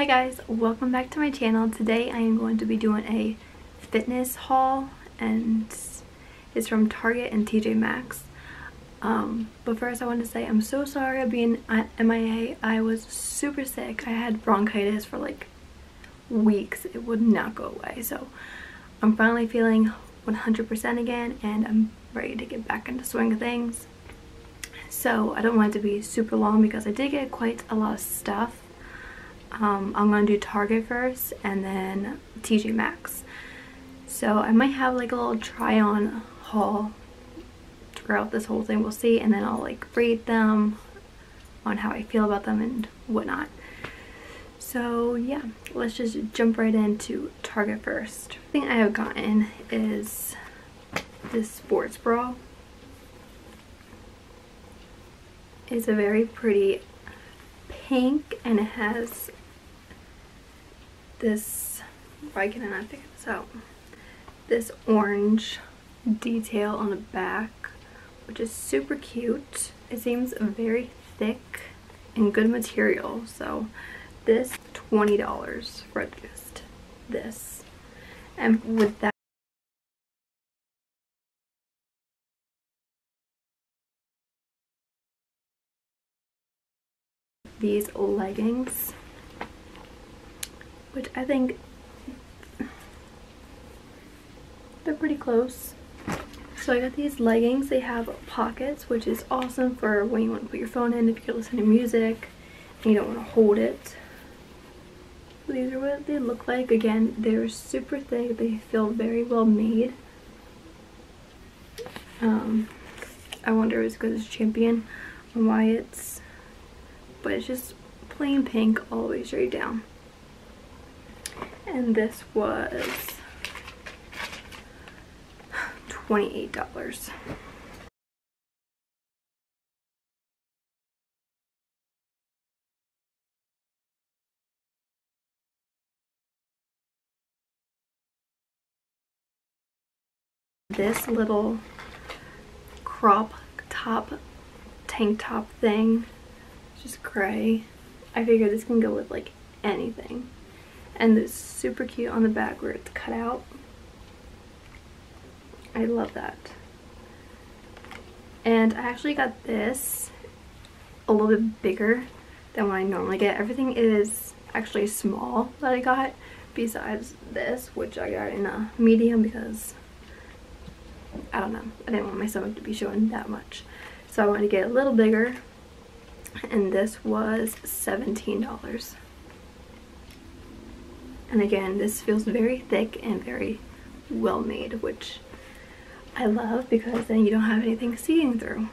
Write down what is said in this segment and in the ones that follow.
Hi guys, welcome back to my channel. Today I am going to be doing a fitness haul and it's from Target and TJ Maxx. Um, but first I want to say I'm so sorry of being MIA. I was super sick. I had bronchitis for like weeks. It would not go away. So I'm finally feeling 100% again and I'm ready to get back into swing of things. So I don't want it to be super long because I did get quite a lot of stuff um, I'm going to do Target first and then TJ Maxx. So I might have like a little try on haul throughout this whole thing. We'll see. And then I'll like rate them on how I feel about them and whatnot. So yeah, let's just jump right into Target first. The thing I have gotten is this sports bra. It's a very pretty pink and it has this, can I not figure this out? This orange detail on the back, which is super cute. It seems very thick and good material. So this $20 for just this. And with that these leggings which I think they're pretty close. So I got these leggings. They have pockets, which is awesome for when you want to put your phone in if you're listening to music and you don't want to hold it. These are what they look like. Again, they're super thick. They feel very well made. Um, I wonder if it's because it's Champion or why it's, but it's just plain pink all the way straight down and this was $28. This little crop top tank top thing, just gray. I figured this can go with like anything and it's super cute on the back where it's cut out. I love that. And I actually got this a little bit bigger than what I normally get. Everything is actually small that I got besides this, which I got in a medium because I don't know. I didn't want my stomach to be showing that much. So I wanted to get a little bigger and this was $17. And again, this feels very thick and very well made, which I love because then you don't have anything seeing through.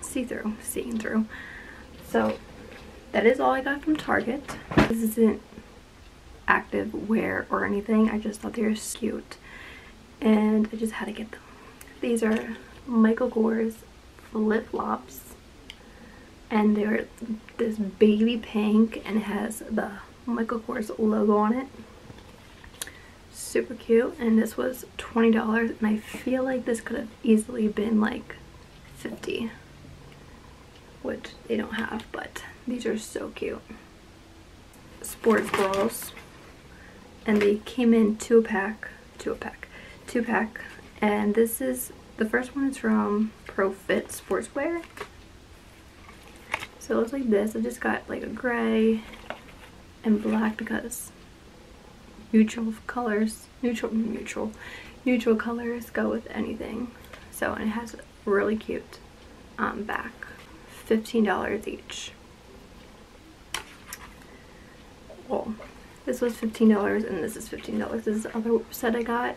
See through, seeing through. So that is all I got from Target. This isn't active wear or anything. I just thought they were cute and I just had to get them. These are Michael Kors flip-flops and they're this baby pink and has the Michael Kors logo on it. Super cute. And this was $20 and I feel like this could have easily been like 50 which they don't have but these are so cute. Sports balls, and they came in two pack, two pack, two pack. And this is, the first one is from ProFit Sportswear so it looks like this. I just got like a gray and black because neutral colors, neutral, neutral, neutral colors go with anything. So and it has really cute um, back. $15 each. Well, this was $15 and this is $15. This is the other set I got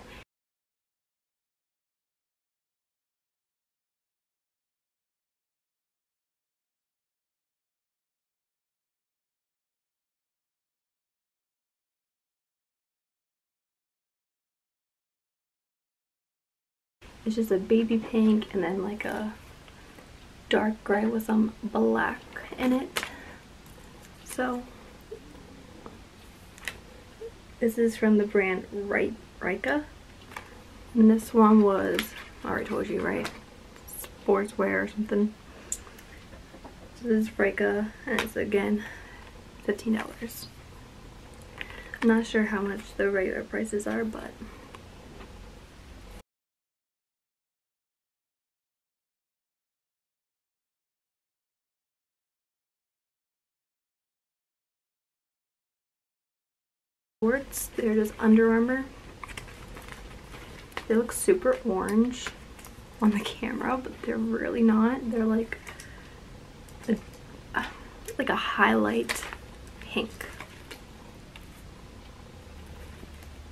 It's just a baby pink and then like a dark gray with some black in it. So this is from the brand right Rika. And this one was, I already told you, right? Sportswear or something. So this is Freka and it's again $15. I'm not sure how much the regular prices are, but shorts. They're just Under Armour. They look super orange on the camera, but they're really not. They're like a, like a highlight pink.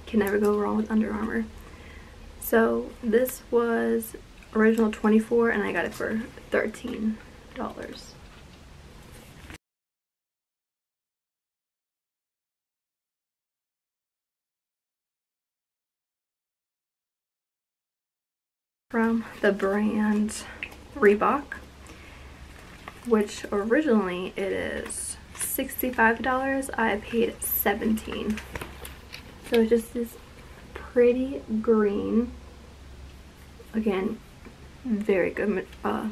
Can never go wrong with Under Armour. So this was original 24 and I got it for $13. From the brand Reebok, which originally it is $65. I paid 17 So it's just this pretty green. Again, very good uh,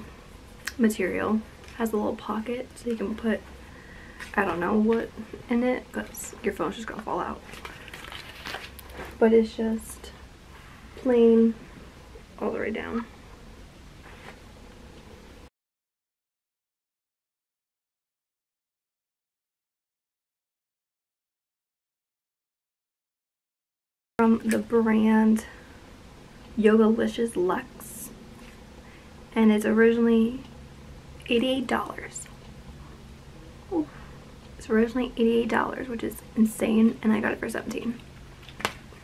material. Has a little pocket so you can put, I don't know what in it because your phone's just gonna fall out. But it's just plain all the way down. From the brand Yogalicious Luxe and it's originally $88. It's originally $88 which is insane and I got it for 17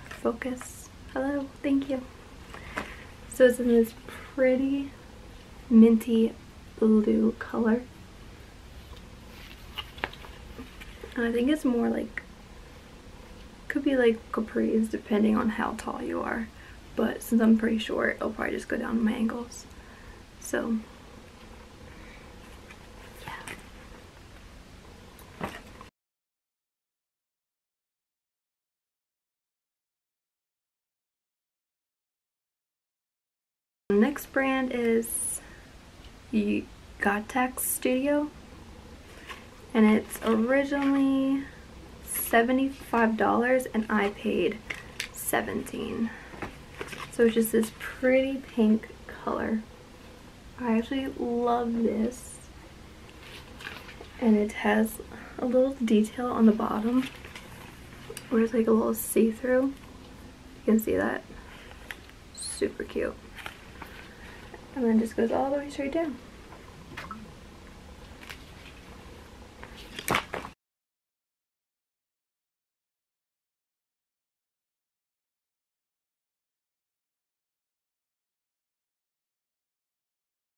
Focus. Hello, thank you. So it's in this pretty minty blue color. And I think it's more like, could be like capris depending on how tall you are. But since I'm pretty short, it'll probably just go down my ankles. So Next brand is Gottex Studio. And it's originally $75 and I paid 17 so it's just this pretty pink color. I actually love this. And it has a little detail on the bottom where it's like a little see-through. You can see that. Super cute and then just goes all the way straight down.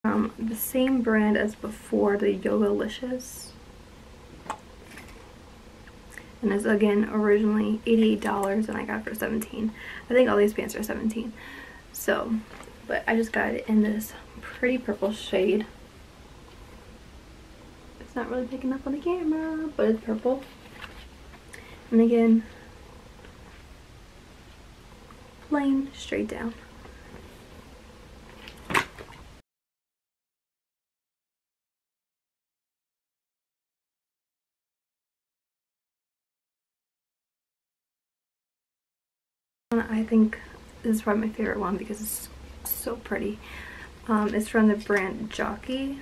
Um, the same brand as before, the Yogalicious. And it's again originally $88 and I got for 17 I think all these pants are 17 So but I just got it in this pretty purple shade. It's not really picking up on the camera, but it's purple. And again, plain straight down. I think this is probably my favorite one because it's so pretty. Um, it's from the brand Jockey,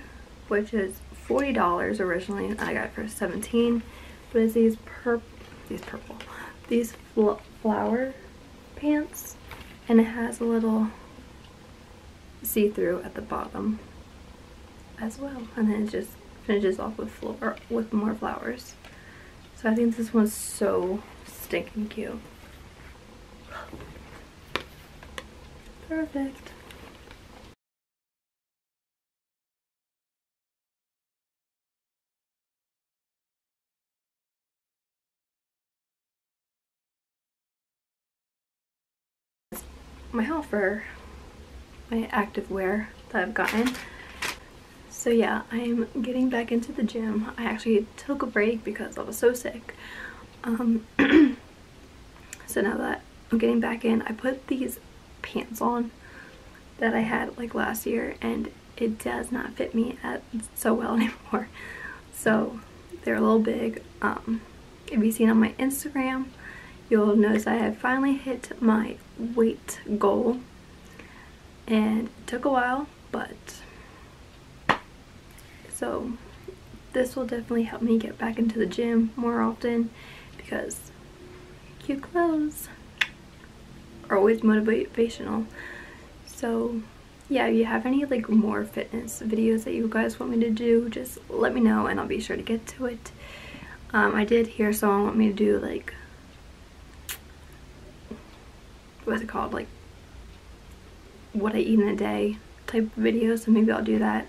which is $40 originally, I got it for 17 But it's these purple, these purple, these fl flower pants, and it has a little see-through at the bottom as well, and then it just finishes off with floor with more flowers. So I think this one's so stinking cute. Perfect. My haul for my active wear that I've gotten. So yeah, I'm getting back into the gym. I actually took a break because I was so sick. Um, so now that I'm getting back in, I put these pants on that I had like last year and it does not fit me at, so well anymore. So they're a little big. Um, if you've seen on my Instagram, you'll notice I have finally hit my weight goal. And it took a while, but so this will definitely help me get back into the gym more often because cute clothes are always motivational. So yeah, if you have any like more fitness videos that you guys want me to do, just let me know and I'll be sure to get to it. Um, I did hear someone want me to do like, what's it called, like what I eat in a day type video, so maybe I'll do that.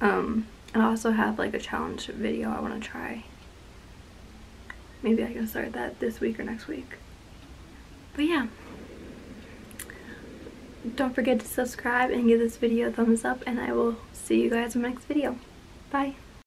Um, I also have like a challenge video I want to try. Maybe I can start that this week or next week. But yeah don't forget to subscribe and give this video a thumbs up and I will see you guys in my next video. Bye.